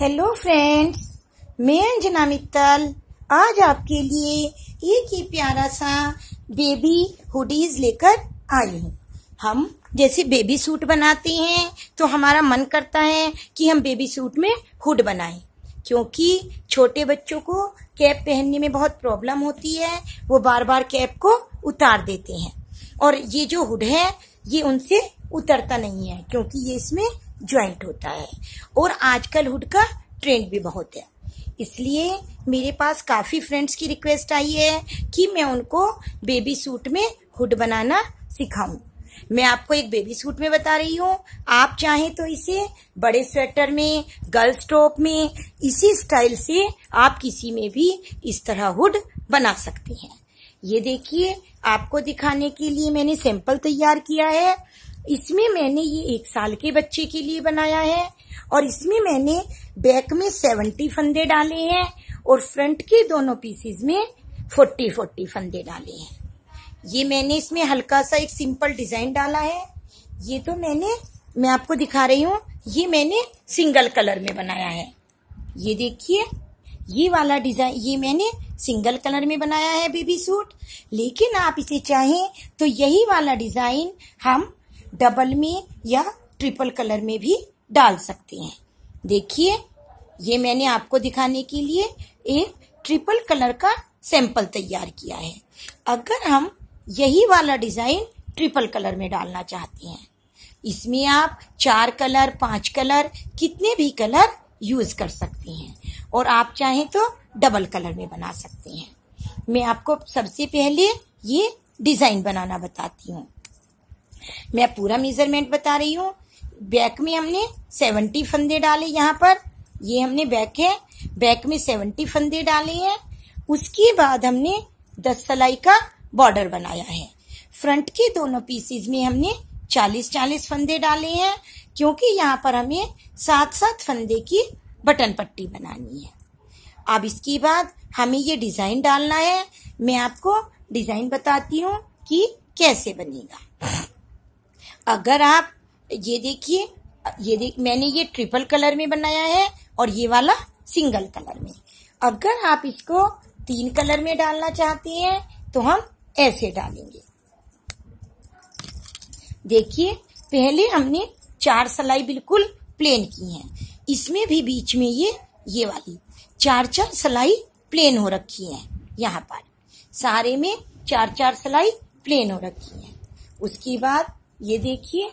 Hello friends मैं अंजना मित्तल। आज आपके लिए एक ही प्यारा सा बेबी हुडीज लेकर आई हूँ। हम जैसे बेबी सूट बनाते हैं तो हमारा मन करता है कि हम बेबी सूट में हुड बनाएँ। क्योंकि छोटे बच्चों को कैप पहनने में बहुत प्रॉब्लम होती है, वो बार बार कैप को उतार देते हैं। और ये जो हुड है, ये उनसे उतरता नहीं है, क्योंकि ये इसमें ज्वाइंट होता है। और आजकल हुड का ट्रेंड भी बहुत है। इसलिए मेरे पास काफ़ी फ्रेंड्स की रिक्वेस्ट आई है कि मैं उनको बेबी सूट में हुड बनाना सिखाऊं। मैं आपको एक बेबी सूट में बता रही हूँ। आप चाहें तो इसे बड़े स्वेटर में गर्ल्स टॉप में, इसी स्टाइल से आप किसी में भी इस तरह हुड बना सकते हैं। ये देखिए, आपको दिखाने के लिए मैंने सैंपल तैयार किया है। इसमें मैंने ये एक साल के बच्चे के लिए बनाया है और इसमें मैंने बैक में सेवेंटी फंदे डाले हैं और फ्रंट के दोनों पीसीज में फोर्टी फोर्टी फंदे डाले हैं। ये मैंने इसमें हल्का सा एक सिंपल डिज़ाइन डाला है। ये तो मैंने, मैं आपको दिखा रही हूँ, ये मैंने सिंगल कलर में बनाया है। ये देखिए, ये वाला डिज़ाइन, ये मैंने सिंगल कलर में बनाया है बेबी सूट। लेकिन आप इसे चाहें तो यही वाला डिज़ाइन हम डबल में या ट्रिपल कलर में भी डाल सकते हैं। देखिए, ये मैंने आपको दिखाने के लिए एक ट्रिपल कलर का सैंपल तैयार किया है। अगर हम यही वाला डिज़ाइन ट्रिपल कलर में डालना चाहते हैं, इसमें आप चार कलर, पाँच कलर, कितने भी कलर यूज़ कर सकते हैं और आप चाहें तो डबल कलर में बना सकते हैं। मैं आपको सबसे पहले ये डिज़ाइन बनाना बताती हूँ। मैं पूरा मेज़रमेंट बता रही हूँ। बैक में हमने सेवेंटी फंदे डाले यहाँ पर। ये हमने बैक है। बैक में सेवेंटी फंदे डाले हैं। उसके बाद हमने दस सलाई का बॉर्डर बनाया है। फ्रंट के दोनों पीसीज में हमने चालीस चालीस फंदे डाले हैं, क्योंकि यहाँ पर हमें सात सात फंदे की बटन पट्टी बनानी है। अब इसके बाद हमें ये डिज़ाइन डालना है। मैं आपको डिज़ाइन बताती हूँ कि कैसे बनेगा। अगर आप ये देखिए, ये देख मैंने ये ट्रिपल कलर में बनाया है और ये वाला सिंगल कलर में। अगर आप इसको तीन कलर में डालना चाहते हैं तो हम ऐसे डालेंगे। देखिए, पहले हमने चार सलाई बिल्कुल प्लेन की है। इसमें भी बीच में ये ये वाली चार चार सलाई प्लेन हो रखी है यहाँ पर। सारे में चार चार सलाई प्लेन हो रखी है। उसके बाद ये देखिए।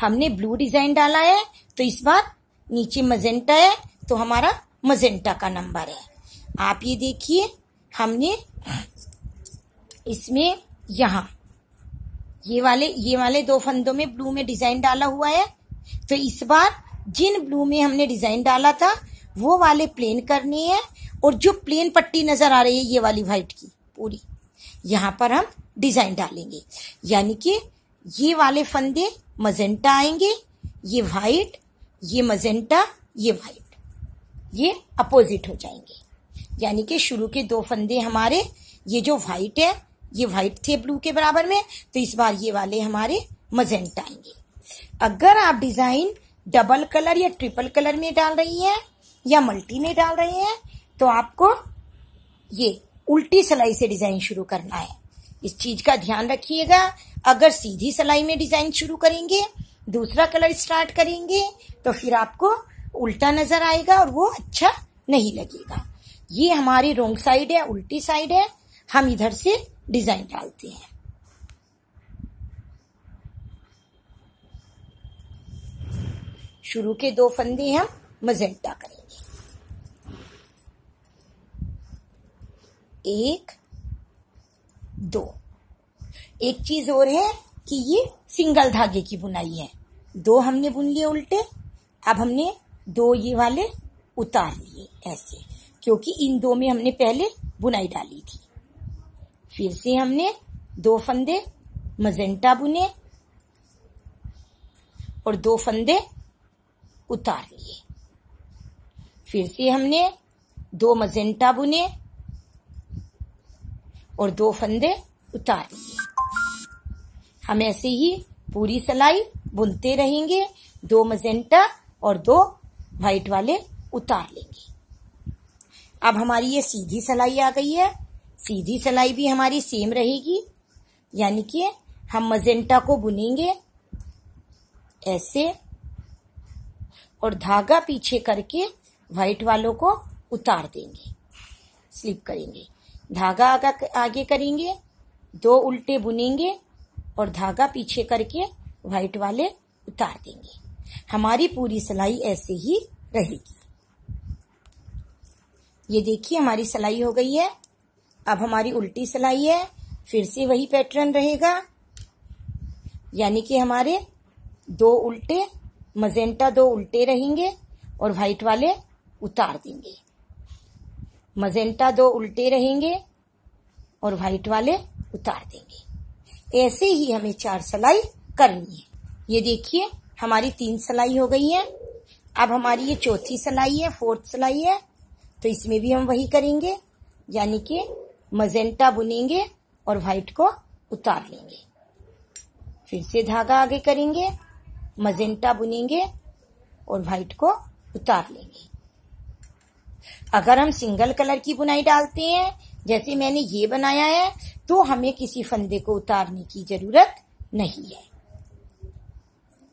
हमने ब्लू डिज़ाइन डाला है तो इस बार नीचे मजेंटा है तो हमारा मजेंटा का नंबर है। आप ये देखिए, हमने इसमें यहाँ, ये वाले ये वाले दो फंदों में ब्लू में डिज़ाइन डाला हुआ है। तो इस बार जिन ब्लू में हमने डिज़ाइन डाला था, वो वाले प्लेन करने हैं, और जो प्लेन पट्टी नज़र आ रही है, ये वाली व्हाइट की, पूरी। यहाँ पर हम डिज़ाइन डालेंगे। यानी कि ये वाले फंदे मजेंटा आएँगे, ये व्हाइट, ये मजेंटा, ये व्हाइट। ये अपोजिट हो जाएँगे। यानी कि शुरू के दो फंदे हमारे, ये जो व्हाइट है, ये व्हाइट थे ब्लू के बराबर में तो इस बार ये वाले हमारे मजेंटा आएँगे। अगर आप डिज़ाइन डबल कलर या ट्रिपल कलर में डाल रही हैं, या मल्टी में डाल रहे हैं तो आपको ये उल्टी सिलाई से डिज़ाइन शुरू करना है। इस चीज़ का ध्यान रखिएगा। अगर सीधी सिलाई में डिज़ाइन शुरू करेंगे, दूसरा कलर स्टार्ट करेंगे तो फिर आपको उल्टा नज़र आएगा और वो अच्छा नहीं लगेगा। ये हमारी रोंग साइड है, उल्टी साइड है। हम इधर से डिज़ाइन डालते हैं। शुरू के दो फंदे हम मजेंटा करेंगे। एक, दो। एक चीज़ और है कि ये सिंगल धागे की बुनाई है। दो हमने बुन लिए उल्टे, अब हमने दो ये वाले उतार लिए ऐसे, क्योंकि इन दो में हमने पहले बुनाई डाली थी। फिर से हमने दो फंदे मजेंटा बुने और दो फंदे उतार लिए। फिर से हमने दो मजेंटा बुने और दो फंदे उतार लिए। हम ऐसे ही पूरी सलाई बुनते रहेंगे, दो मजेंटा और दो व्हाइट वाले उतार लेंगे। अब हमारी ये सीधी सिलाई आ गई है। सीधी सिलाई भी हमारी सेम रहेगी। यानी कि हम मजेंटा को बुनेंगे ऐसे और धागा पीछे करके व्हाइट वालों को उतार देंगे। स्लिप करेंगे। धागा आगे करेंगे, दो उल्टे बुनेंगे और धागा पीछे करके व्हाइट वाले उतार देंगे। हमारी पूरी सिलाई ऐसे ही रहेगी। ये देखिए, हमारी सिलाई हो गई है। अब हमारी उल्टी सिलाई है, फिर से वही पैटर्न रहेगा। यानी कि हमारे दो उल्टे, मजेंटा दो उल्टे रहेंगे और व्हाइट वाले उतार देंगे। मजेंटा दो उल्टे रहेंगे और व्हाइट वाले उतार देंगे। ऐसे ही हमें चार सिलाई करनी है। ये देखिए, हमारी तीन सिलाई हो गई है। अब हमारी ये चौथी सिलाई है, फोर्थ सिलाई है। तो इसमें भी हम वही करेंगे, यानी कि मजेंटा बुनेंगे और व्हाइट को उतार लेंगे। फिर से धागा आगे करेंगे, मजेंटा बुनेंगे और व्हाइट को उतार लेंगे। अगर हम सिंगल कलर की बुनाई डालते हैं जैसे मैंने ये बनाया है तो हमें किसी फंदे को उतारने की ज़रूरत नहीं है।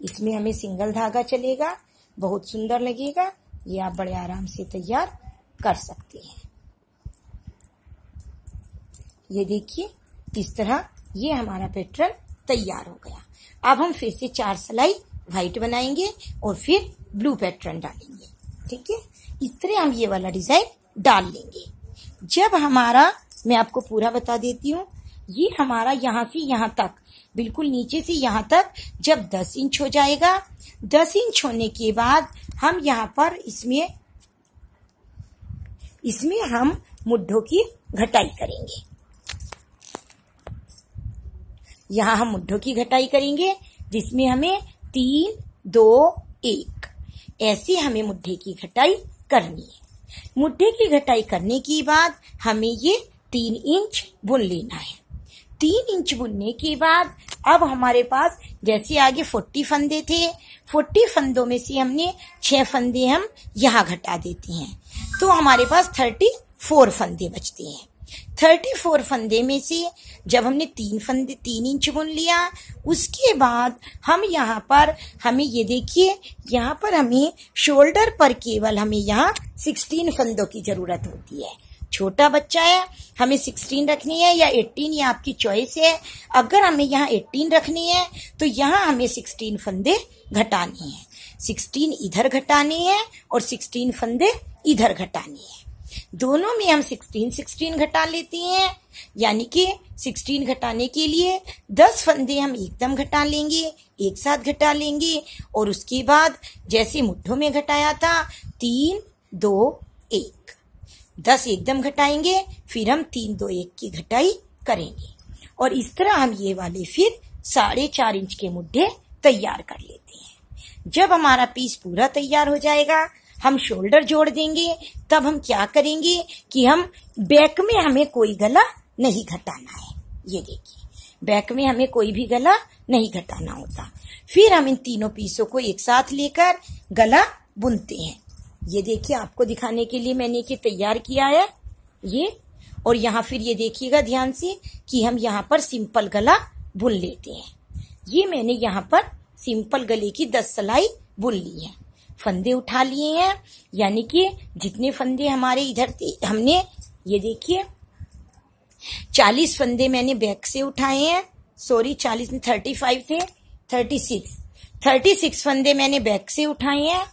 इसमें हमें सिंगल धागा चलेगा, बहुत सुंदर लगेगा, ये आप बड़े आराम से तैयार कर सकते हैं। ये देखिए, इस तरह ये हमारा पैटर्न तैयार हो गया। अब हम फिर से चार सिलाई व्हाइट बनाएँगे और फिर ब्लू पैटर्न डालेंगे। ठीक है? इस तरह हम ये वाला डिज़ाइन डाल लेंगे। जब हमारा, मैं आपको पूरा बता देती हूँ, ये हमारा यहाँ से यहाँ तक, बिल्कुल नीचे से यहाँ तक जब 10 इंच हो जाएगा 10 इंच होने के बाद हम यहाँ पर इसमें इसमें हम मुड्ढों की घटाई करेंगे। यहाँ हम मुड्ढों की घटाई करेंगे, जिसमें हमें तीन, दो, एक, ऐसे हमें मुड्ढे की घटाई करनी है। मुड्ढे की घटाई करने के बाद हमें ये तीन इंच बुन लेना है। तीन इंच बुनने के बाद अब हमारे पास जैसे आगे फोर्टी फंदे थे, फोर्टी फंदों में से हमने छह फंदे हम यहाँ घटा देते हैं। तो हमारे पास थर्टी फोर फंदे बचते हैं। थर्टी फोर फंदे में से जब हमने तीन फंदे, तीन इंच बुन लिया, उसके बाद हम यहाँ पर, हमें ये देखिए, यहाँ पर हमें शोल्डर पर केवल हमें यहाँ सिक्सटीन फंदों की ज़रूरत होती है। छोटा बच्चा है, हमें सिक्सटीन रखनी है या एट्टीन ये आपकी चॉइस है। अगर हमें यहाँ एट्टीन रखनी है तो यहाँ हमें सिक्सटीन फंदे घटाने हैं। सिक्सटीन इधर घटाने हैं और सिक्सटीन फंदे इधर घटाने हैं। दोनों में हम सिक्सटीन सिक्सटीन घटा लेते हैं, यानी कि सिक्सटीन घटाने के लिए दस फंदे हम एकदम घटा लेंगे, एक साथ घटा लेंगे, और उसके बाद जैसे मुठ्ठों में घटाया था, तीन, दो, एक। दस एकदम घटाएँगे, फिर हम तीन, दो, एक की घटाई करेंगे। और इस तरह हम ये वाले फिर साढ़े चार इंच के मुड्ढे तैयार कर लेते हैं। जब हमारा पीस पूरा तैयार हो जाएगा हम शोल्डर जोड़ देंगे, तब हम क्या करेंगे कि हम बैक में हमें कोई गला नहीं घटाना है। ये देखिए, बैक में हमें कोई भी गला नहीं घटाना होता। फिर हम इन तीनों पीसों को एक साथ लेकर गला बुनते हैं। ये देखिए, आपको दिखाने के लिए मैंने ये तैयार किया है, ये। और यहाँ फिर ये देखिएगा ध्यान से कि हम यहाँ पर सिंपल गला बुन लेते हैं। ये मैंने यहाँ पर सिंपल गले की दस सलाई बुन ली है। फंदे उठा लिए हैं। यानी कि जितने फंदे हमारे इधर थे, हमने, ये देखिए, चालीस फंदे मैंने बैक से उठाए हैं। सॉरी चालीस में थर्टी फाइव थे थर्टी सिक्स थर्टी सिक्स फंदे मैंने बैक से उठाए हैं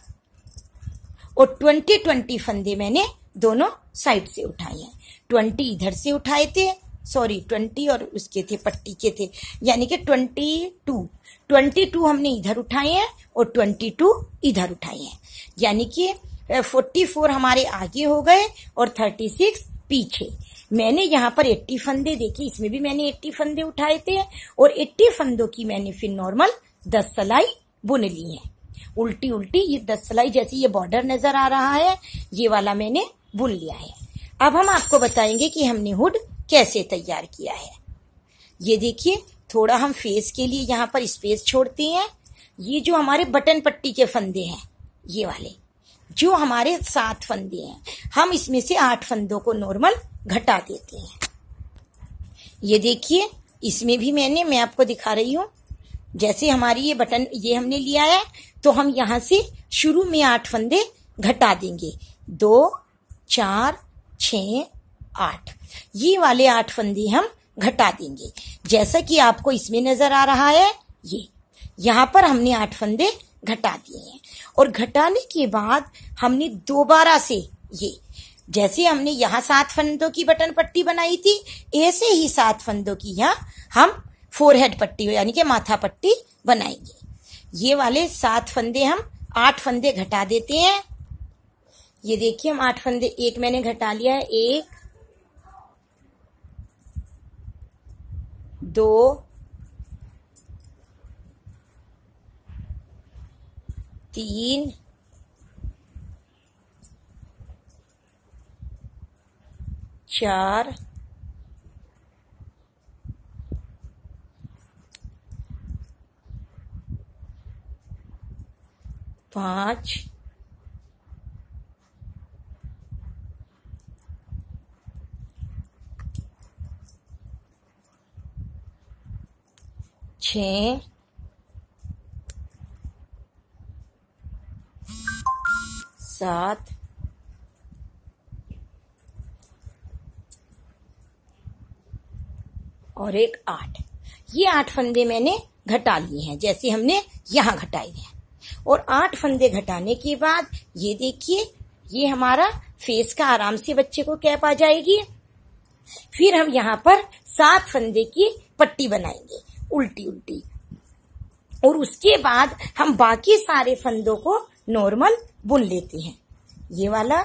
और ट्वेंटी ट्वेंटी फंदे मैंने दोनों साइड से उठाए हैं। ट्वेंटी इधर से उठाए थे सॉरी, ट्वेंटी और उसके थे, पट्टी के थे। यानी कि ट्वेंटी टू। ट्वेंटी टू हमने इधर उठाए हैं और ट्वेंटी टू इधर उठाए हैं। यानी कि फोर्टी फोर हमारे आगे हो गए और थर्टी सिक्स पीछे। मैंने यहाँ पर एट्टी फंदे देखे, इसमें भी मैंने एट्टी फंदे उठाए थे और एट्टी फंदों की मैंने फिर नॉर्मल दस सलाई बुन ली है। उल्टी उल्टी ये दस सलाई जैसे ये बॉर्डर नज़र आ रहा है, ये वाला मैंने बुन लिया है। अब हम आपको बताएँगे कि हमने हुड कैसे तैयार किया है? ये देखिए, थोड़ा हम फेस के लिए यहाँ पर स्पेस छोड़ते हैं। ये जो हमारे बटन पट्टी के फंदे हैं, ये वाले, जो हमारे सात फंदे हैं, हम इसमें से आठ फंदों को नॉर्मल घटा देते हैं। ये देखिए, इसमें भी मैंने, मैं आपको दिखा रही हूँ, जैसे हमारी ये बटन, ये हमने लिया है तो हम यहाँ से शुरू में आठ फंदे घटा देंगे। दो, चार छ आठ। ये वाले आठ फंदे हम घटा देंगे। जैसा कि आपको इसमें नज़र आ रहा है, ये। यहाँ पर हमने आठ फंदे घटा दिए हैं। और घटाने के बाद हमने दोबारा से ये। जैसे हमने यहाँ सात फंदों की बटन पट्टी बनाई थी, ऐसे ही सात फंदों की यहाँ हम फोरहेड पट्टी यानी कि माथा पट्टी बनाएँगे। ये वाले सात फंदे हम आठ फंदे घटा देते हैं। ये देखिए, हम आठ फंदे, एक मैंने घटा लिया है, एक दो तीन चार पाँच छ सात। और एक आठ। ये आठ फंदे मैंने घटा लिए हैं, जैसे हमने यहाँ घटाए हैं। और आठ फंदे घटाने के बाद ये देखिए, ये हमारा फेस का आराम से बच्चे को कैप आ जाएगी। फिर हम यहाँ पर सात फंदे की पट्टी बनाएँगे। उल्टी उल्टी। और उसके बाद हम बाकी सारे फंदों को नॉर्मल बुन लेते हैं। ये वाला,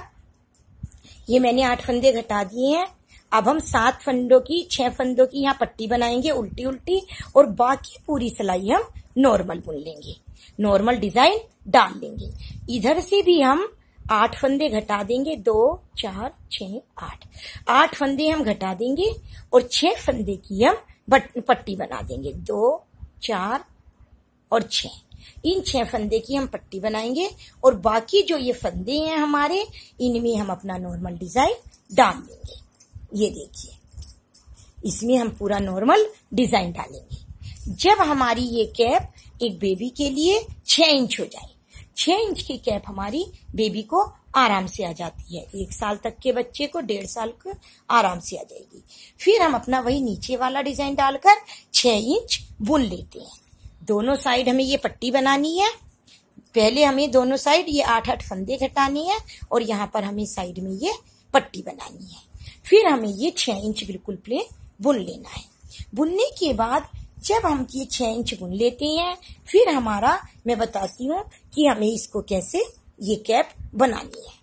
ये मैंने आठ फंदे घटा दिए हैं। अब हम सात फंदों की, छह फंदों की यहाँ पट्टी बनाएँगे उल्टी उल्टी और बाकी पूरी सिलाई हम नॉर्मल बुन लेंगे। नॉर्मल डिज़ाइन डाल देंगे इधर से भी हम आठ फंदे घटा देंगे। दो, चार छ आठ। आठ फंदे हम घटा देंगे और छह फंदे की हम पट्टी बना देंगे। दो, चार और छ इन छह फंदे की हम पट्टी बनाएँगे और बाकी जो ये फंदे हैं हमारे, इनमें हम अपना नॉर्मल डिज़ाइन डाल देंगे। ये देखिए। इसमें हम पूरा नॉर्मल डिज़ाइन डालेंगे। जब हमारी ये कैप एक बेबी के लिए छह इंच हो जाए, छह इंच की कैप हमारी बेबी को आराम से आ जाती है। एक साल तक के बच्चे को डेढ़ साल को आराम से आ जाएगी। फिर हम अपना वही नीचे वाला डिज़ाइन डालकर छह इंच बुन लेते हैं। दोनों साइड हमें ये पट्टी बनानी है। पहले हमें दोनों साइड ये आठ आठ फंदे घटानी है और यहाँ पर हमें साइड में ये पट्टी बनानी है। फिर हमें ये छह इंच बिल्कुल प्लेन बुन लेना है। बुनने के बाद जब हम ये छह इंच बुन लेते हैं, फिर हमारा, मैं बताती हूँ कि हमें इसको कैसे, ये कैप बनानी है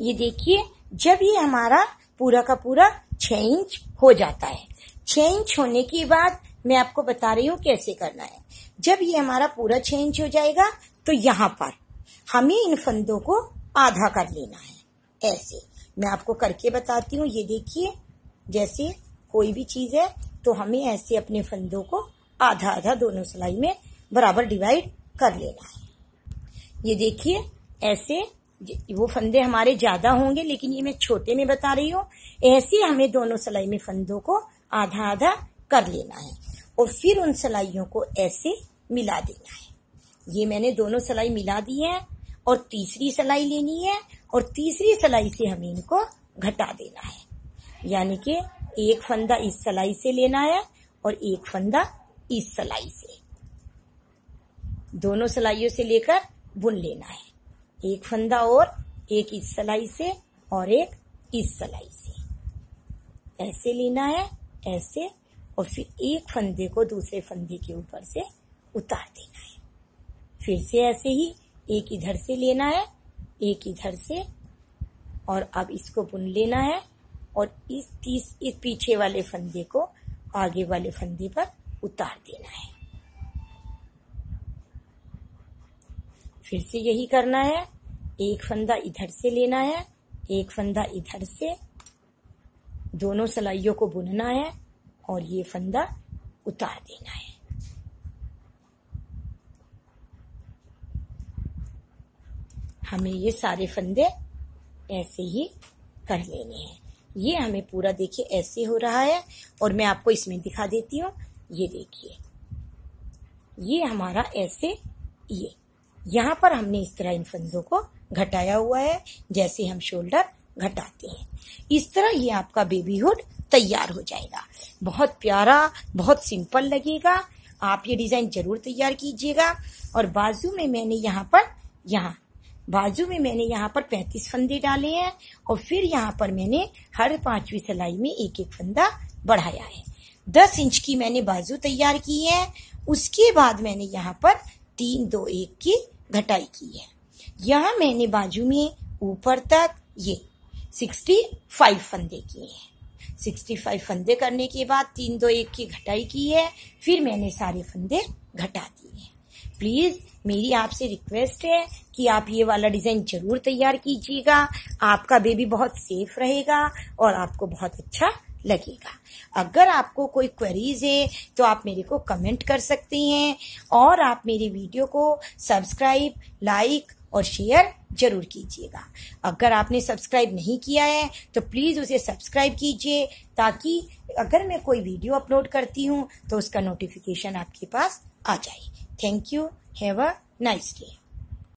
ये देखिए, जब ये हमारा पूरा का पूरा छ इंच हो जाता है। छह इंच होने के बाद मैं आपको बता रही हूँ कैसे करना है। जब ये हमारा पूरा छह इंच हो जाएगा तो यहाँ पर हमें इन फंदों को आधा कर लेना है। ऐसे मैं आपको करके बताती हूँ। ये देखिए, जैसे कोई भी चीज़ है तो हमें ऐसे अपने फंदों को आधा आधा दोनों सिलाई में बराबर डिवाइड कर लेना है। ये देखिए ऐसे, वो फंदे हमारे ज़्यादा होंगे, लेकिन ये मैं छोटे में बता रही हूँ, ऐसे हमें दोनों सिलाई में फंदों को आधा आधा कर लेना है, और फिर उन सिलाइयों को ऐसे मिला देना है। ये मैंने दोनों सिलाई मिला दी है, और तीसरी सिलाई लेनी है, और तीसरी सिलाई से हमें इनको घटा देना है। यानी कि एक फंदा इस सिलाई से लेना है, और एक फंदा इस सिलाई से। दोनों सिलाइयों से लेकर बुन लेना है। एक फंदा और, एक इस सलाई से और एक इस सलाई से। ऐसे लेना है, ऐसे, और फिर एक फंदे को दूसरे फंदे के ऊपर से उतार देना है। फिर से ऐसे ही एक इधर से लेना है, एक इधर से, और अब इसको बुन लेना है, और इस तीस इस पीछे वाले फंदे को आगे वाले फंदे पर उतार देना है। फिर से यही करना है। एक फंदा इधर से लेना है, एक फंदा इधर से। दोनों सलाइयों को बुनना है और ये फंदा उतार देना है। हमें ये सारे फंदे ऐसे ही कर लेने हैं। ये हमें पूरा देखिए ऐसे हो रहा है और मैं आपको इसमें दिखा देती हूँ। ये देखिए। ये हमारा ऐसे ये यहाँ पर हमने इस तरह इन फंदों को घटाया हुआ है, जैसे हम शोल्डर घटाते हैं। इस तरह ये आपका बेबी हुड तैयार हो जाएगा। बहुत प्यारा, बहुत सिंपल लगेगा। आप ये डिज़ाइन ज़रूर तैयार कीजिएगा। और बाजू में मैंने यहाँ पर, यहाँ, बाजू में मैंने यहाँ पर पैंतीस फंदे डाले हैं और फिर यहाँ पर मैंने हर पांचवी सिलाई में एक एक फंदा बढ़ाया है। दस इंच की मैंने बाजू तैयार की है। उसके बाद मैंने यहाँ पर तीन, दो, एक की घटाई की है। यहाँ मैंने बाजू में ऊपर तक ये सिक्सटी फाइव फंदे किए हैं। सिक्सटी फाइव फंदे करने के बाद तीन दो एक की घटाई की है, फिर मैंने सारे फंदे घटा दिए हैं। प्लीज़, मेरी आपसे रिक्वेस्ट है कि आप ये वाला डिज़ाइन ज़रूर तैयार कीजिएगा। आपका बेबी बहुत सेफ़ रहेगा और आपको बहुत अच्छा लगेगा। अगर आपको कोई क्वेरीज है तो आप मेरे को कमेंट कर सकते हैं और आप मेरी वीडियो को सब्सक्राइब लाइक और शेयर ज़रूर कीजिएगा। अगर आपने सब्सक्राइब नहीं किया है तो प्लीज़ उसे सब्सक्राइब कीजिए ताकि अगर मैं कोई वीडियो अपलोड करती हूँ तो उसका नोटिफिकेशन आपके पास आ जाए। Thank you have a nice day